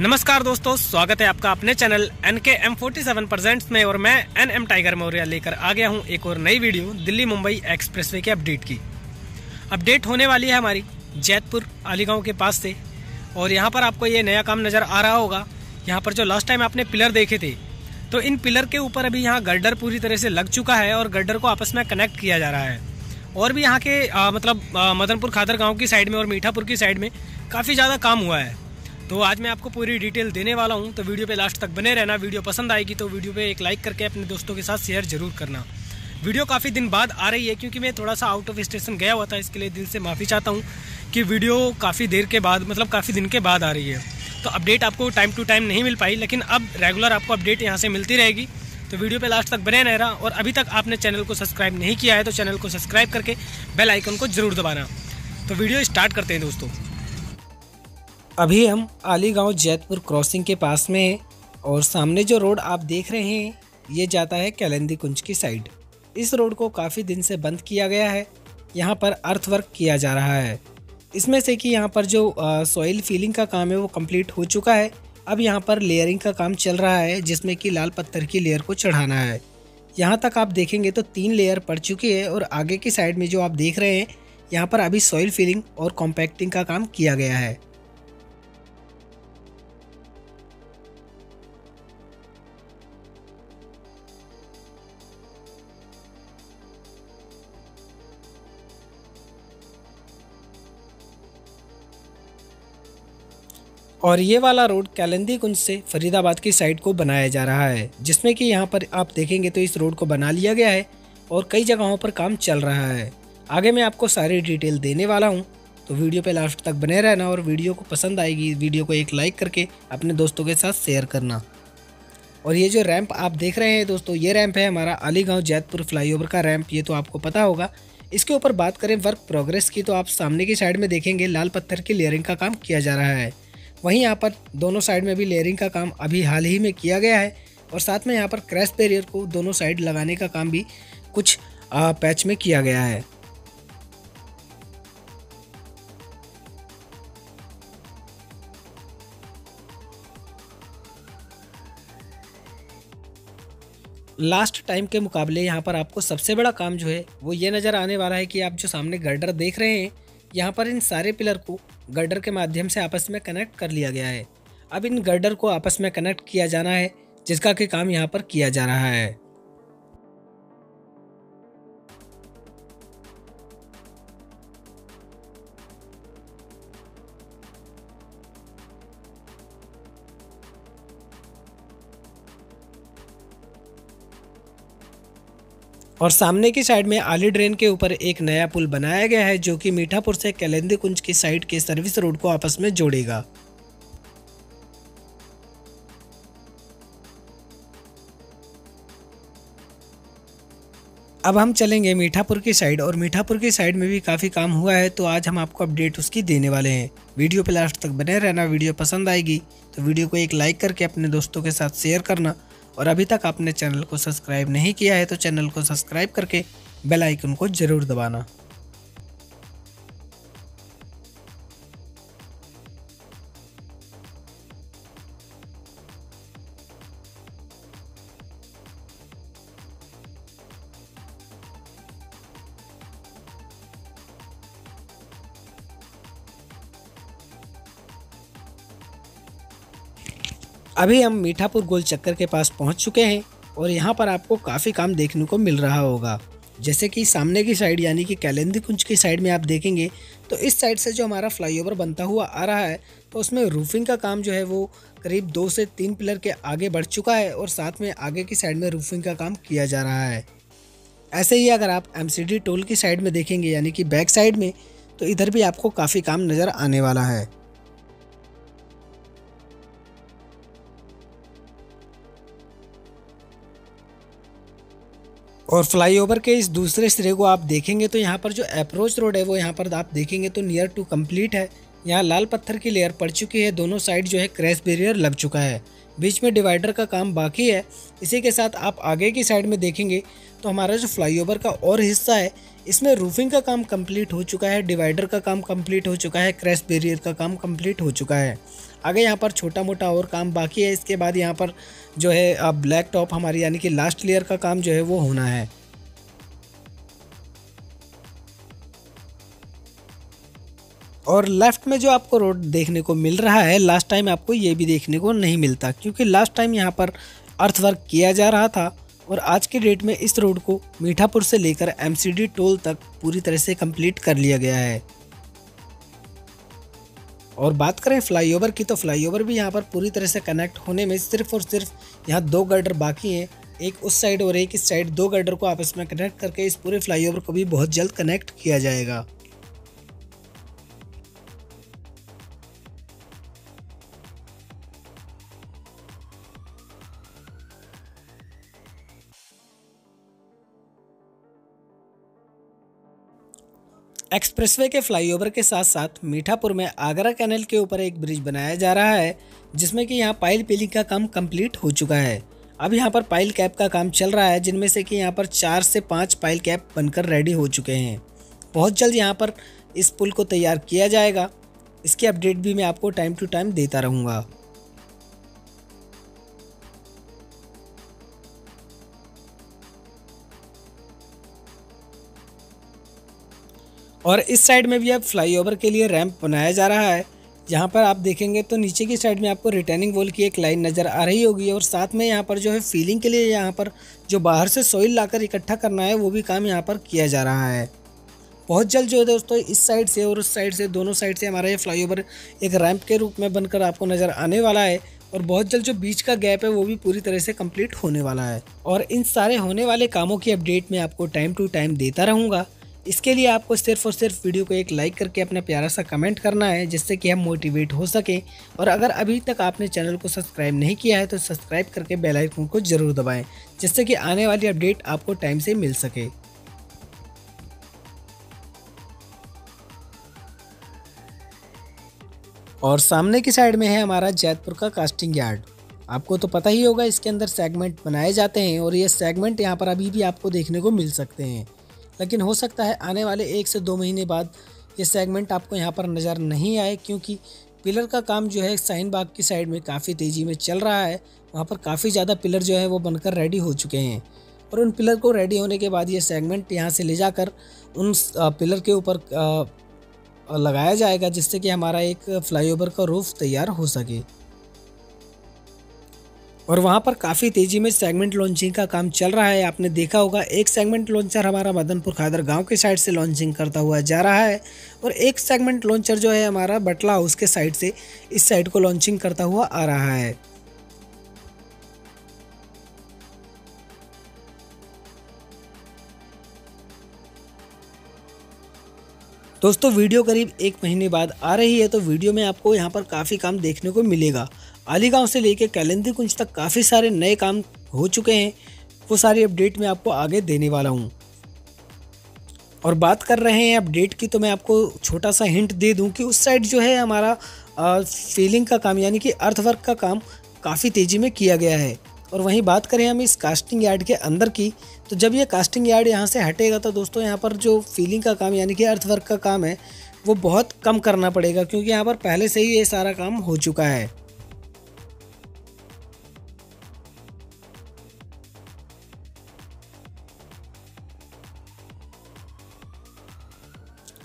नमस्कार दोस्तों स्वागत है आपका अपने channel N K M forty seven presents में और मैं एन एम टाइगर मौर्य लेकर आ गया हूँ एक और नई वीडियो दिल्ली मुंबई एक्सप्रेसवे के अपडेट की। अपडेट होने वाली है हमारी जैतपुर अलीगांव के पास से। और यहाँ पर आपको ये नया काम नज़र आ रहा होगा। यहाँ पर जो लास्ट टाइम आपने पिलर देखे थे तो इन पिलर के ऊपर अभी यहाँ गर्डर पूरी तरह से लग चुका है और गर्डर को आपस में कनेक्ट किया जा रहा है। और भी यहाँ के आ, मतलब मदनपुर खादर गाँव की साइड में और मीठापुर की साइड में काफ़ी ज़्यादा काम हुआ है। तो आज मैं आपको पूरी डिटेल देने वाला हूँ। तो वीडियो पे लास्ट तक बने रहना। वीडियो पसंद आएगी तो वीडियो पे एक लाइक करके अपने दोस्तों के साथ शेयर ज़रूर करना। वीडियो काफ़ी दिन बाद आ रही है क्योंकि मैं थोड़ा सा आउट ऑफ़ स्टेशन गया हुआ था, इसके लिए दिल से माफ़ी चाहता हूँ कि वीडियो काफ़ी देर के बाद मतलब काफ़ी दिन के बाद आ रही है। तो अपडेट आपको टाइम टू टाइम नहीं मिल पाई, लेकिन अब रेगुलर आपको अपडेट यहाँ से मिलती रहेगी। तो वीडियो पे लास्ट तक बने रहना और अभी तक आपने चैनल को सब्सक्राइब नहीं किया है तो चैनल को सब्सक्राइब करके बेल आइकन को ज़रूर दबाना। तो वीडियो स्टार्ट करते हैं दोस्तों। अभी हम आली गाँव जैतपुर क्रॉसिंग के पास में हैं और सामने जो रोड आप देख रहे हैं, ये जाता है कैलेंदी कुंज की साइड। इस रोड को काफ़ी दिन से बंद किया गया है। यहाँ पर अर्थवर्क किया जा रहा है। इसमें से कि यहाँ पर जो सॉइल फीलिंग का काम है, वो कंप्लीट हो चुका है। अब यहाँ पर लेयरिंग का काम चल रहा है, जिसमें कि लाल पत्थर की लेयर को चढ़ाना है। यहाँ तक आप देखेंगे तो तीन लेयर पड़ चुकी है और आगे की साइड में जो आप देख रहे हैं, यहाँ पर अभी सॉइल फीलिंग और कॉम्पैक्टिंग का काम किया गया है। और ये वाला रोड कैलेंदी कुंज से फरीदाबाद की साइड को बनाया जा रहा है, जिसमें कि यहाँ पर आप देखेंगे तो इस रोड को बना लिया गया है और कई जगहों पर काम चल रहा है। आगे मैं आपको सारी डिटेल देने वाला हूँ तो वीडियो पे लास्ट तक बने रहना और वीडियो को पसंद आएगी, वीडियो को एक लाइक करके अपने दोस्तों के साथ शेयर करना। और ये जो रैंप आप देख रहे हैं दोस्तों, ये रैंप है हमारा अलीगांव जैतपुर फ्लाईओवर का रैंप ये तो आपको पता होगा। इसके ऊपर बात करें वर्क प्रोग्रेस की तो आप सामने की साइड में देखेंगे लाल पत्थर की लेयरिंग का काम किया जा रहा है। वहीं यहाँ पर दोनों साइड में भी लेयरिंग का काम अभी हाल ही में किया गया है और साथ में यहाँ पर क्रैश बैरियर को दोनों साइड लगाने का काम भी कुछ पैच में किया गया है। लास्ट टाइम के मुकाबले यहाँ पर आपको सबसे बड़ा काम जो है वो ये नज़र आने वाला है कि आप जो सामने गर्डर देख रहे हैं यहाँ पर इन सारे पिलर को गर्डर के माध्यम से आपस में कनेक्ट कर लिया गया है। अब इन गर्डर को आपस में कनेक्ट किया जाना है, जिसका कि काम यहाँ पर किया जा रहा है। और सामने की साइड में आली ड्रेन के ऊपर एक नया पुल बनाया गया है, जो कि मीठापुर से कैलेंदी कुंज की साइड के सर्विस रोड को आपस में जोड़ेगा। अब हम चलेंगे मीठापुर की साइड, और मीठापुर की साइड में भी काफ़ी काम हुआ है तो आज हम आपको अपडेट उसकी देने वाले हैं। वीडियो पे लास्ट तक बने रहना, वीडियो पसंद आएगी तो वीडियो को एक लाइक करके अपने दोस्तों के साथ शेयर करना। और अभी तक आपने चैनल को सब्सक्राइब नहीं किया है तो चैनल को सब्सक्राइब करके बेल आइकन को ज़रूर दबाना। अभी हम मीठापुर गोल चक्कर के पास पहुँच चुके हैं और यहाँ पर आपको काफ़ी काम देखने को मिल रहा होगा। जैसे कि सामने की साइड यानी कि कैलेंदी कुंज की साइड में आप देखेंगे तो इस साइड से जो हमारा फ्लाईओवर बनता हुआ आ रहा है तो उसमें रूफिंग का काम जो है वो करीब दो से तीन पिलर के आगे बढ़ चुका है और साथ में आगे की साइड में रूफिंग का काम किया जा रहा है। ऐसे ही अगर आप एमसीडी टोल की साइड में देखेंगे, यानी कि बैक साइड में तो इधर भी आपको काफ़ी काम नज़र आने वाला है। और फ्लाईओवर के इस दूसरे सिरे को आप देखेंगे तो यहाँ पर जो अप्रोच रोड है, वो यहाँ पर आप देखेंगे तो नियर टू कंप्लीट है। यहाँ लाल पत्थर की लेयर पड़ चुकी है, दोनों साइड जो है क्रैश बेरियर लग चुका है। बीच में डिवाइडर का काम बाकी है। इसी के साथ आप आगे की साइड में देखेंगे तो हमारा जो फ्लाईओवर का और हिस्सा है इसमें रूफिंग का काम कंप्लीट हो चुका है डिवाइडर का काम कंप्लीट हो चुका है क्रैश बैरियर का काम कंप्लीट हो चुका है। आगे यहाँ पर छोटा मोटा और काम बाकी है, इसके बाद यहाँ पर जो है ब्लैक टॉप हमारी यानी कि लास्ट लेयर का काम जो है वो होना है। और लेफ़्ट में जो आपको रोड देखने को मिल रहा है लास्ट टाइम आपको ये भी देखने को नहीं मिलता, क्योंकि लास्ट टाइम यहाँ पर अर्थवर्क किया जा रहा था। और आज के डेट में इस रोड को मीठापुर से लेकर एमसीडी टोल तक पूरी तरह से कंप्लीट कर लिया गया है। और बात करें फ्लाईओवर की तो फ्लाईओवर भी यहाँ पर पूरी तरह से कनेक्ट होने में सिर्फ़ और सिर्फ़ यहाँ दो गर्डर बाकी हैं। एक उस साइड और एक इस साइड दो गर्डर को आपस में कनेक्ट करके इस पूरे फ्लाईओवर को भी बहुत जल्द कनेक्ट किया जाएगा। एक्सप्रेसवे के फ्लाईओवर के साथ साथ मीठापुर में आगरा कैनल के ऊपर एक ब्रिज बनाया जा रहा है, जिसमें कि यहाँ पाइल पीलिंग का काम कंप्लीट हो चुका है। अब यहाँ पर पाइल कैप का काम चल रहा है, जिनमें से कि यहाँ पर चार से पाँच पाइल कैप बनकर रेडी हो चुके हैं। बहुत जल्द यहाँ पर इस पुल को तैयार किया जाएगा। इसकी अपडेट भी मैं आपको टाइम टू टाइम देता रहूँगा। और इस साइड में भी अब फ्लाईओवर के लिए रैंप बनाया जा रहा है। यहाँ पर आप देखेंगे तो नीचे की साइड में आपको रिटर्निंग वॉल की एक लाइन नज़र आ रही होगी और साथ में यहाँ पर जो है फीलिंग के लिए यहाँ पर जो बाहर से सोइल लाकर इकट्ठा करना है, वो भी काम यहाँ पर किया जा रहा है। बहुत जल्द जो है दोस्तों, इस साइड से और उस साइड से, दोनों साइड से हमारा ये फ्लाईओवर एक रैंप के रूप में बनकर आपको नज़र आने वाला है और बहुत जल्द जो बीच का गैप है, वो भी पूरी तरह से कंप्लीट होने वाला है। और इन सारे होने वाले कामों की अपडेट मैं आपको टाइम टू टाइम देता रहूँगा। इसके लिए आपको सिर्फ़ और सिर्फ़ वीडियो को एक लाइक करके अपना प्यारा सा कमेंट करना है, जिससे कि हम मोटिवेट हो सके। और अगर अभी तक आपने चैनल को सब्सक्राइब नहीं किया है तो सब्सक्राइब करके बेल आइकन को ज़रूर दबाएँ, जिससे कि आने वाली अपडेट आपको टाइम से मिल सके। और सामने की साइड में है हमारा जैतपुर का कास्टिंग यार्ड। आपको तो पता ही होगा, इसके अंदर सेगमेंट बनाए जाते हैं, और ये सेगमेंट यहाँ पर अभी भी आपको देखने को मिल सकते हैं। लेकिन हो सकता है आने वाले एक से दो महीने बाद ये सेगमेंट आपको यहाँ पर नज़र नहीं आए, क्योंकि पिलर का काम जो है साइन बाग की साइड में काफ़ी तेज़ी में चल रहा है। वहाँ पर काफ़ी ज़्यादा पिलर जो है वो बनकर रेडी हो चुके हैं। और उन पिलर को रेडी होने के बाद ये सेगमेंट यहाँ से ले जाकर उन पिलर के ऊपर लगाया जाएगा, जिससे कि हमारा एक फ्लाईओवर का रूफ तैयार हो सके। और वहाँ पर काफ़ी तेज़ी में सेगमेंट लॉन्चिंग का काम चल रहा है। आपने देखा होगा, एक सेगमेंट लॉन्चर हमारा मदनपुर खादर गाँव के साइड से लॉन्चिंग करता हुआ जा रहा है और एक सेगमेंट लॉन्चर जो है हमारा बटला हाउस के साइड से इस साइड को लॉन्चिंग करता हुआ आ रहा है। दोस्तों, वीडियो करीब एक महीने बाद आ रही है तो वीडियो में आपको यहाँ पर काफ़ी काम देखने को मिलेगा। अलीगांव से लेकर कैलेंदी कुंज तक काफ़ी सारे नए काम हो चुके हैं। वो सारी अपडेट मैं आपको आगे देने वाला हूँ। और बात कर रहे हैं अपडेट की तो मैं आपको छोटा सा हिंट दे दूँ कि उस साइड जो है हमारा फीलिंग का काम, यानी कि अर्थवर्क का काम काफ़ी तेज़ी में किया गया है। और वहीं बात करें हम इस कास्टिंग यार्ड के अंदर की तो जब ये कास्टिंग यार्ड यहाँ से हटेगा तो दोस्तों यहाँ पर जो फीलिंग का काम, यानी कि अर्थवर्क का काम है, वो बहुत कम करना पड़ेगा, क्योंकि यहाँ पर पहले से ही ये सारा काम हो चुका है।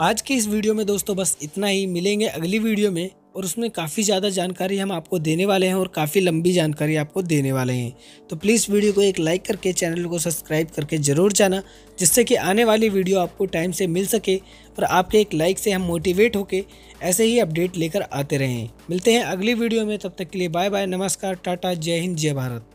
आज की इस वीडियो में दोस्तों बस इतना ही। मिलेंगे अगली वीडियो में और उसमें काफ़ी ज़्यादा जानकारी हम आपको देने वाले हैं और काफ़ी लंबी जानकारी आपको देने वाले हैं। तो प्लीज़ वीडियो को एक लाइक करके चैनल को सब्सक्राइब करके ज़रूर जाना, जिससे कि आने वाली वीडियो आपको टाइम से मिल सके और आपके एक लाइक से हम मोटिवेट होके ऐसे ही अपडेट लेकर आते रहें। मिलते हैं अगली वीडियो में, तब तक के लिए बाय बाय नमस्कार, टाटा, जय हिंद, जय भारत।